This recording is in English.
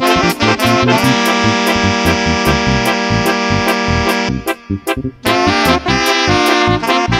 Thank Thank you.